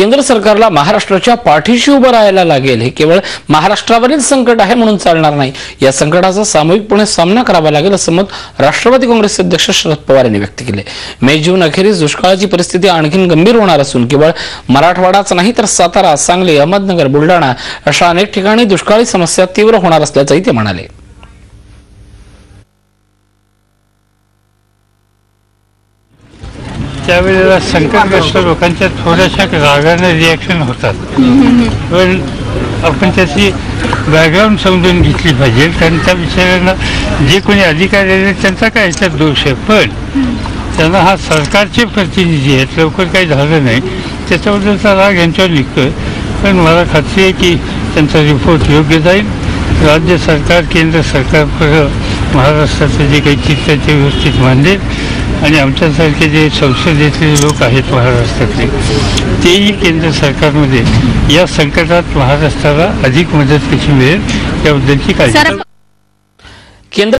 केंद्र सरकारला महाराष्ट्राच्या पाठीशी उभं राहायला लागेल. हे केवळ महाराष्ट्रावरील संकट आहे म्हणून चालणार नाही. या संकटाचा सामूहिकपणे सामना करावा लागेल असं मत राष्ट्रवादी काँग्रेसचे अध्यक्ष शरद पवार यांनी व्यक्त केले. मे जून अखेरीस दुष्काळाची परिस्थिती आणखीन गंभीर होणार असून केवळ मराठवाडाच नाही तर सातारा सांगली अहमदनगर बुलढाणा अशा अनेक ठिकाणी दुष्काळी समस्या तीव्र होणार असल्याचंही ते म्हणाले. त्यावेळेला संकटग्रस्त लोकांच्या थोड्याशा रागाने रिॲक्शन होतात. पण आपण त्याची बॅकग्राऊंड समजून घेतली पाहिजे. कारण त्या विचारांना जे कोणी अधिकारी आहेत त्यांचा काय याच्यात दोष आहे? पण त्यांना हा सरकारचे प्रतिनिधी आहेत लवकर काही झालं नाही. त्याच्याबद्दलचा राग यांच्यावर निघतोय. पण मला खात्री आहे की त्यांचा रिपोर्ट योग्य जाईल. राज्य सरकार केंद्र सरकार महाराष्ट्राचं जे काही चित्र ते व्यवस्थित मांडेल. आणि आमच्यासारखे जे संसदेतले लोक आहेत महाराष्ट्रातले तेही केंद्र सरकारमध्ये या संकटात महाराष्ट्राला अधिक मदत कशी मिळेल याबद्दलची काळजी केंद्र